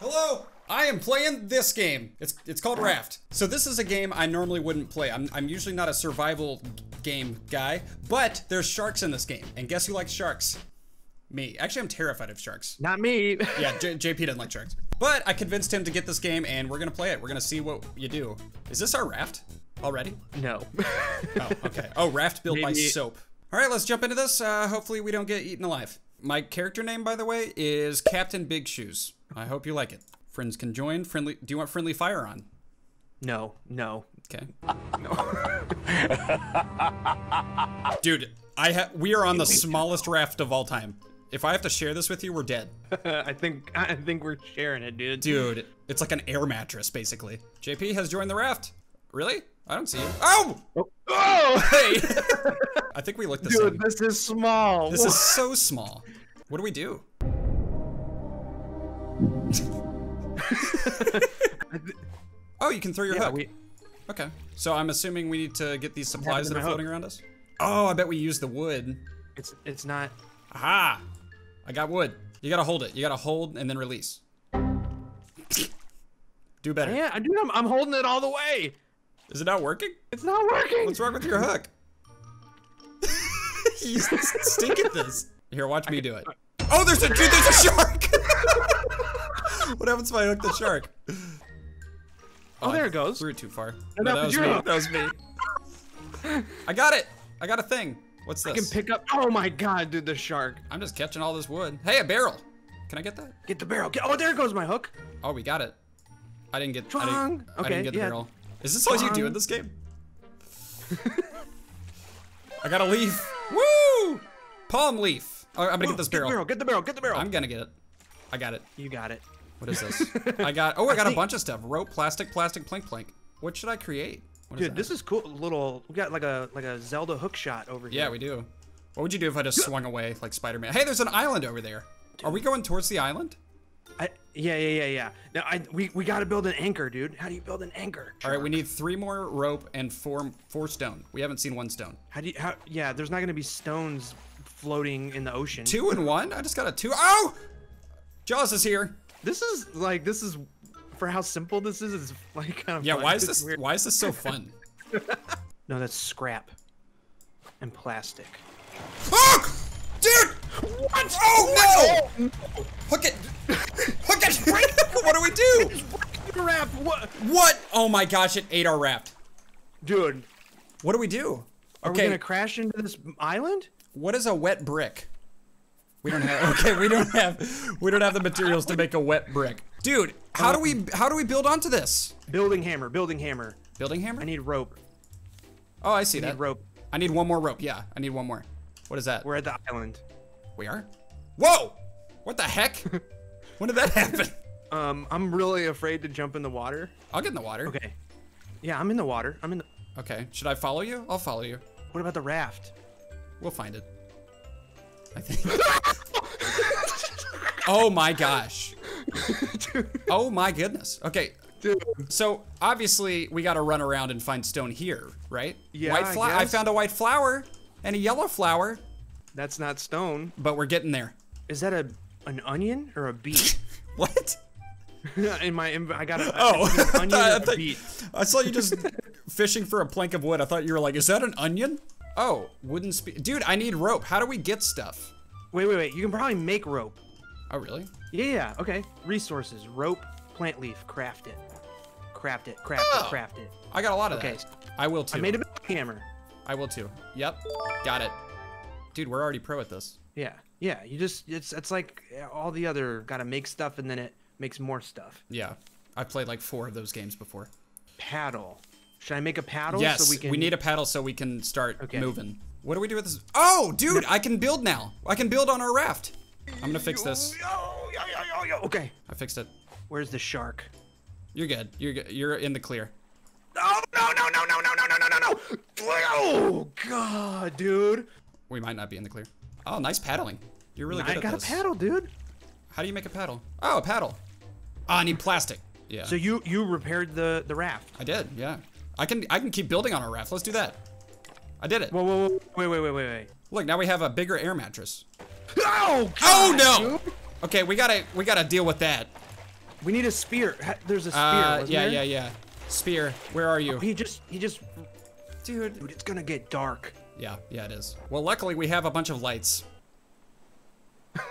Hello. I am playing this game. It's it's called Raft. So this is a game I normally wouldn't play. I'm I'm usually not a survival game guy, but there's sharks in this game. And guess who likes sharks? Me. Actually, I'm terrified of sharks. Not me. Yeah, J JP doesn't like sharks. But I convinced him to get this game and we're gonna play it. We're gonna see what you do. Is this our raft already? no. Oh, okay. Oh, raft built by soap. All right, let's jump into this. Uh, hopefully we don't get eaten alive. My character name, by the way, is Captain Big Shoes. I hope you like it. Friends can join. Friendly. Do you want friendly fire on? no. No. Okay. no. Dude, I ha- we are on the smallest raft of all time. If I have to share this with you, we're dead. I think I think we're sharing it, dude. Dude, it's like an air mattress, basically. JP has joined the raft. Really? I don't see you. Oh! Oh, oh! Hey! I think we look the dude, same. this is small. This is so small. What do we do? oh, you can throw your yeah, hook. we, Okay. So I'm assuming we need to get these supplies that are my hook. floating around us? Oh, I bet we use the wood. it's it's not. Aha! I got wood. You gotta hold it. You gotta hold and then release. Do better. Yeah, dude, I'm, I'm holding it all the way. Is it not working? It's not working. What's wrong with your hook? you stink at this. Here, watch me do it. Oh, there's a dude. There's a shark. what happens if I hook the shark? Oh, there it oh, goes. Threw it too far. No, that was me. That was me. I got it. I got a thing. What's this? I can pick up. Oh my god, dude, the shark. I'm just catching all this wood. Hey, a barrel. Can I get that? Get the barrel. Get, oh, there goes my hook. Oh, we got it. I didn't get. I didn't, Strong. I Okay, didn't get the yeah. barrel. Is this all you do in this game? I gotta leave. Woo! Palm leaf. Oh, I'm gonna get this Get the barrel. barrel. Get the barrel. Get the barrel. I'm gonna get it. I got it. You got it. What is this? I got. Oh, I got a bunch of stuff. Rope, plastic, plastic, plank, plank. What should I create? What is Dude, that? this is cool. Little. We got like a like a Zelda hook shot over here. Yeah, we do. What would you do if I just swung away like Spider-Man? Hey, there's an island over there. Are we going towards the island? I, yeah, yeah, yeah, yeah. Now, I we we got to build an anchor, dude. How do you build an anchor? All right, we need three more rope and four four stone. We haven't seen one stone. How do you? How? Yeah, there's not gonna be stones floating in the ocean. Two and one? I just got a two. Oh! Jaws is here. This is like this is for how simple this is. It's like kind of Yeah, fun. why is It's this weird. why is this so fun? No, that's scrap and plastic. oh! Dude! What? Oh no! Hook it! Hook it! what do we do? Raft, what? What? Oh my gosh, it ate our raft. Dude, What do we do? are we gonna crash into this island? what is a wet brick? We don't have okay, we don't have we don't have the materials to make a wet brick. Dude, how do we how do we build onto this? Building hammer, building hammer. Building hammer? I need rope. oh, I see I that. need rope. I need one more rope. Yeah, I need one more. What is that? We're at the island. We are? Whoa! What the heck? when did that happen? Um, I'm really afraid to jump in the water. I'll get in the water. Okay. Yeah, I'm in the water. I'm in the. Okay. Should I follow you? I'll follow you. What about the raft? We'll find it. I think. oh my gosh. Oh my goodness. Okay. Dude. So obviously we got to run around and find stone here, right? Yeah, White I I found a white flower and a yellow flower, That's not stone. but we're getting there. Is that a an onion or a beet? What? in my, I got a, Oh, an onion I or a beet. I saw you just fishing for a plank of wood. I thought you were like, is that an onion? Oh, wooden spe- Dude, I need rope. How do we get stuff? Wait, wait, wait. You can probably make rope. Oh, really? Yeah, yeah. Okay. Resources: rope, plant leaf, craft it, craft it, craft Oh. it, craft it. I got a lot of Okay. that. I will too. I made a hammer. I will too. Yep. Got it. Dude, we're already pro at this. Yeah, yeah. You just it's it's like all the other gotta make stuff and then it makes more stuff. Yeah. I've played like four of those games before. Paddle. Should I make a paddle yes, so we can? We need a paddle so we can start Okay. moving. What do we do with this? Oh, dude, I can build now. I can build on our raft. I'm gonna fix this. Yo, yo, yo, yo. Okay. I fixed it. Where's the shark? You're good. You're good. You're in the clear. Oh no no no no no no no no no no! Oh god, dude! We might not be in the clear. Oh, nice paddling. You're really I good at that. I got a paddle, dude. How do you make a paddle? Oh, a paddle. Oh, I need plastic. Yeah. So you you repaired the the raft. I did. Yeah. I can I can keep building on our raft. Let's do that. I did it. Whoa whoa whoa! Wait wait wait wait wait! Look, now we have a bigger air mattress. Oh Oh no! dude. Okay, we gotta we gotta deal with that. We need a spear. There's a spear. Uh, yeah, there? yeah, yeah. Spear, where are you? He just, he just, Dude. dude, it's gonna get dark. Yeah, yeah, it is. Well, luckily we have a bunch of lights.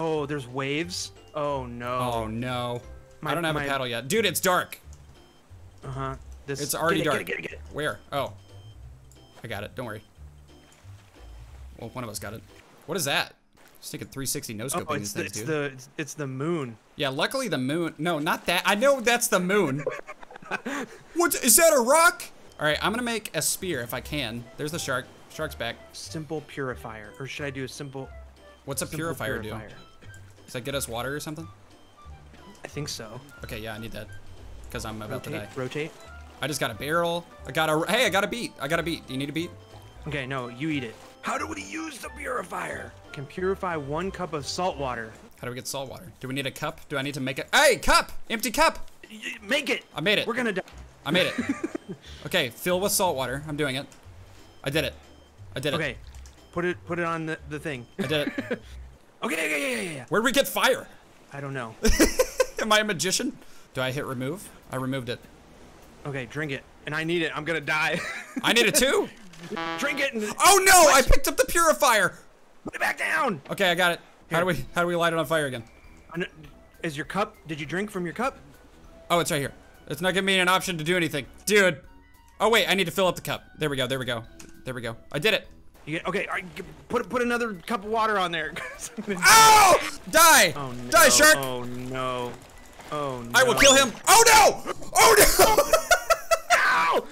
Oh, there's waves. Oh no. Oh no. My- I don't have my- a paddle yet. Dude, it's dark. Uh huh. This. It's already get it, dark. Get it, get it, get it. Where? Oh. I got it. Don't worry. Well, one of us got it. What is that? Just taking 360 no oh, scoping Oh, these it's the, things, it's dude. the, it's, it's the moon. Yeah, luckily the moon. No, not that. I know that's the moon. what is that? A rock? All right, I'm gonna make a spear if I can. There's the shark. Shark's back. Simple purifier, or should I do a simple? What's a simple purifier, purifier? do? Does that get us water or something? I think so. Okay, yeah, I need that because I'm about to die. rotate. I just got a barrel. I got a. Hey, I got a beet. I got a beet. Do you need a beet? Okay, no, you eat it. How do we use the purifier? Can purify one cup of salt water. How do we get salt water? Do we need a cup? Do I need to make it? Hey, cup! Empty cup! Y- Make it. I made it. We're gonna die. I made it. okay, fill with salt water. I'm doing it. I did it. I did it. Okay, put it put it on the, the thing. I did it. Okay, yeah, yeah, yeah, yeah. Where'd we get fire? I don't know. Am I a magician? Do I hit remove? I removed it. Okay, drink it. And I need it. I'm gonna die. I need it too. drink it and Oh no! I picked up the purifier. put it back down. Okay, I got it. How do we how do we light it on fire again? Is your cup? Did you drink from your cup? Oh, it's right here. It's not giving me an option to do anything, dude. Oh wait, I need to fill up the cup. There we go. There we go. There we go. I did it. You get okay. right, put put another cup of water on there. Oh! Die! oh no! Die, shark! Oh no! Oh no! I will kill him. Oh no! Oh no!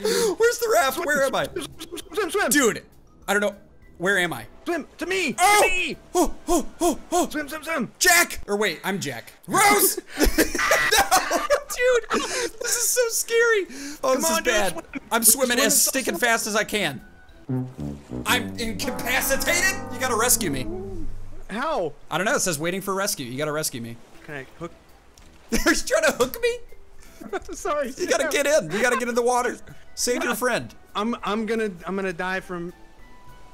Where's the raft? Where am I? Swim, swim, swim, Dude, I don't know. Where am I? swim to me. Oh! To me. Oh, oh, oh, oh. Swim, swim, swim. Jack! Or wait, I'm Jack. Rose! no! Dude! This is so scary! Oh, this Come is on, dude, bad. swim. I'm swimming swim as so stinking fast as I can. I'm incapacitated? You gotta rescue me. How? I don't know, it says waiting for rescue. You gotta rescue me. Can I hook? They're trying to hook me? Sorry. You gotta get in. You gotta get in the water. Save your friend. I'm I'm gonna I'm gonna die from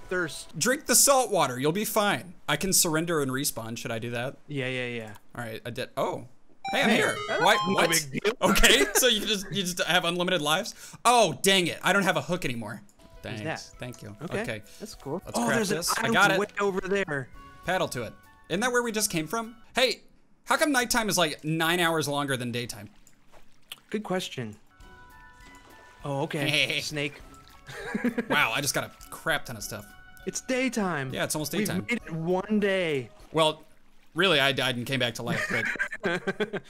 thirst. Drink the salt water. You'll be fine. I can surrender and respawn. Should I do that? Yeah, yeah, yeah. All right, I did. Oh, hey, I'm Hey, here. Why? What? Okay, so you just you just have unlimited lives. Oh, dang it! I don't have a hook anymore. Thanks. Thank you. Okay. Okay. That's cool. Let's oh, there's this. an I got it. way over there. Paddle to it. Isn't that where we just came from? Hey, how come nighttime is like nine hours longer than daytime? Good question. Oh, okay. Snake. Wow, I just got a crap ton of stuff. It's daytime. Yeah, it's almost daytime. We've made it one day. Well, really, I died and came back to life, but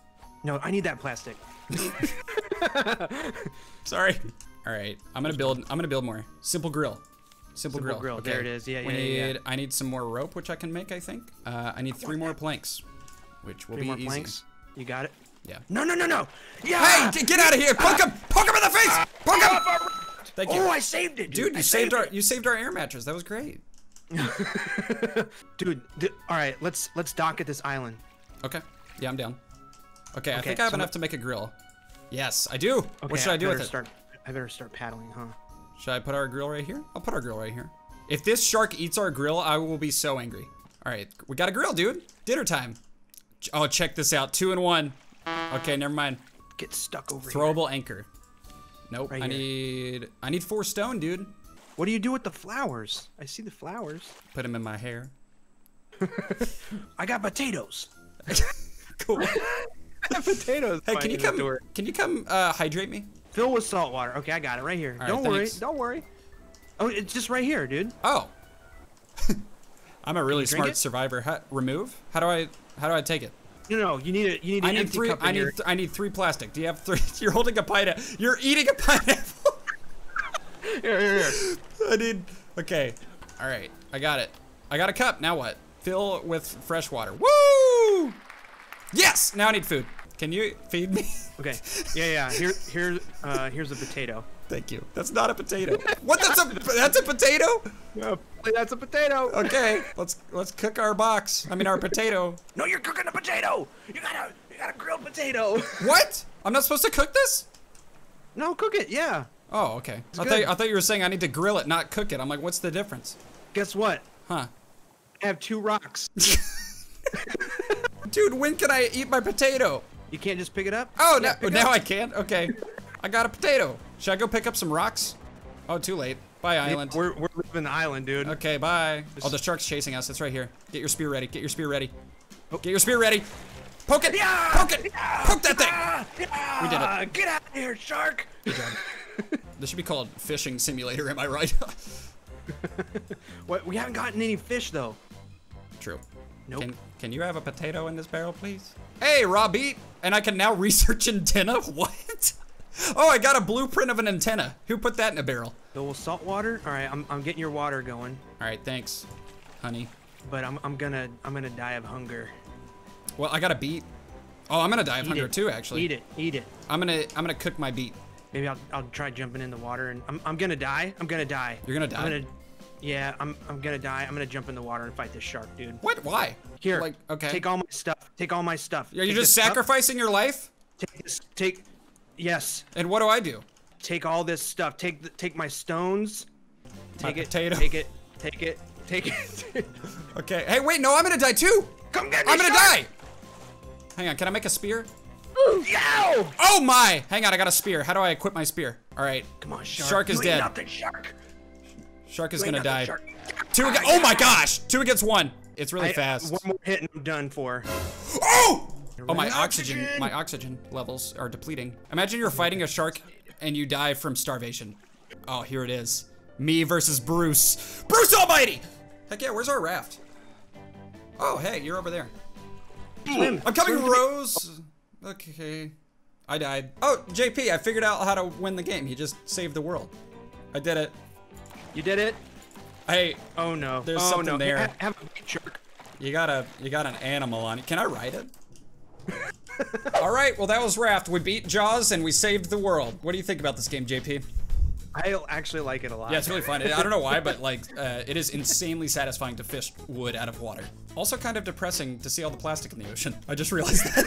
No, I need that plastic. sorry. All right, I'm gonna build. I'm gonna build more. Simple grill. Simple, Simple grill. grill, there it is. Yeah, we yeah, yeah, need. yeah. I need some more rope, which I can make. I think. Uh, I need three more planks, which will Three be more easy. planks. You got it. Yeah. No, no, no, no. Yeah. Hey, get, out of here! Poke him! Poke him in the face! Ah. Poke him! Ah. Thank you. Oh, I saved it, dude. Dude, I you saved our you saved our air mattress. That was great. Dude, all right, let's let's dock at this island. Okay. Yeah, I'm down. Okay, I think I have so enough to make a grill. Yes, I do. Okay, what should I do with it? start, I better start paddling, huh? Should I put our grill right here? I'll put our grill right here. If this shark eats our grill, I will be so angry. All right, we got a grill, dude. Dinner time. Oh, check this out. Two and one. Okay, never mind. Get stuck over here. Throwable anchor. Nope. Right I here. need I need four stone, dude. What do you do with the flowers? I see the flowers. Put them in my hair. I got potatoes. Cool. potatoes. hey, can you come? Can you come uh, hydrate me? Fill with salt water. Okay, I got it right here. right, don't worry. thanks. Don't worry. Oh, it's just right here, dude. Oh. I'm a really smart survivor. How, remove? How do I how do I take it? No, no, you need it. You need I need empty three. I need. I need three plastic. Do you have three? You're holding a pineapple. You're eating a pineapple. Here, here, here. I need. Okay. All right. I got it. I got a cup. Now what? Fill with fresh water. Woo! Yes. Now I need food. Can you feed me? Okay. Yeah, yeah. Here, here, uh, here's a potato. Thank you. That's not a potato. what? That's a. That's a potato. That's a potato. Okay. Let's let's cook our box. I mean our potato. No, you're cooking a potato. You got a, you got a grilled potato. What? I'm not supposed to cook this? no, cook it. Yeah. Oh, okay. I good. thought, I thought you were saying I need to grill it, not cook it. I'm like, what's the difference? Guess what? Huh? I have two rocks. Dude, when can I eat my potato? You can't just pick it up? Oh, Yeah, no, now up. I can. Okay. I got a potato. Should I go pick up some rocks? Oh, too late. Bye, island. We're, we're leaving the island, dude. Okay, bye. Oh, the shark's chasing us. It's right here. Get your spear ready. Get your spear ready. Oh. Get your spear ready. Poke it. Yeah! Poke it. Poke that thing. Ah, yeah, We did it. Get out of here, shark! This should be called fishing simulator. Am I right? what? We haven't gotten any fish though. True. Nope. Can, can you have a potato in this barrel, please? Hey, raw beet. And I can now research antenna? What? Oh, I got a blueprint of an antenna. Who put that in a barrel? So salt water. All right, I'm, I'm getting your water going, All right, thanks, honey. but I'm, I'm gonna I'm gonna die of hunger. Well, I got a beet. Oh, I'm gonna die of Eat hunger it. too, actually. Eat it. Eat it. I'm gonna I'm gonna cook my beet. Maybe I'll, I'll try jumping in the water and I'm, I'm gonna die. I'm gonna die. You're gonna die? I'm gonna, yeah, I'm, I'm gonna die. I'm gonna jump in the water and fight this shark, dude. What? Why? Here, Like, okay. Take all my stuff. Take all my stuff. Are you Take just cup, sacrificing your life? Take this. Take. Yes. And what do I do? Take all this stuff. Take the, take my stones. My Take it. potato. Take it. Take it. Take it. Okay. Hey, wait, no, I'm gonna die too. Come get me, I'm gonna shark! die. Hang on, can I make a spear? Yo! Oh my! Hang on, I got a spear. How do I equip my spear? All right. Come on, shark. Shark is you dead. Nothing, shark. Shark is gonna die. shark. Two against. Oh my gosh! Two against one. It's really I- fast. One more hit and I'm done for. Oh! Oh, my oxygen, oxygen. my oxygen levels are depleting. Imagine you're fighting a shark and you die from starvation. Oh, here it is. Me versus Bruce. Bruce Almighty! Heck yeah, where's our raft? Oh, hey, you're over there. Swim. I'm coming, Swim. Rose. Okay. I died. Oh, JP, I figured out how to win the game. He just saved the world. I did it. You did it. Hey, Oh no. There's oh, something no. there. Have, have a big shark. You got a you got an animal on it. Can I ride it? All right, well that was Raft. We beat Jaws and we saved the world. What do you think about this game, JP? I actually like it a lot. Yeah, it's really fun. I don't know why, but like uh, it is insanely satisfying to fish wood out of water. Also, kind of depressing to see all the plastic in the ocean. I just realized that.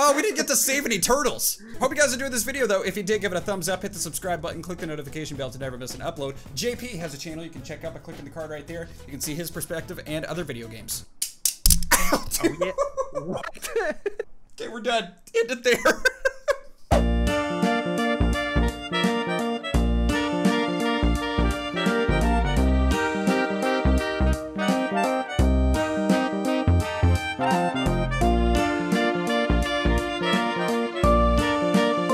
Oh, we didn't get to save any turtles. Hope you guys enjoyed this video, though. If you did, give it a thumbs up, hit the subscribe button, click the notification bell to never miss an upload. JP has a channel you can check out by clicking the card right there. You can see his perspective and other video games. Oh, yeah. what? Okay, we're done. End it there.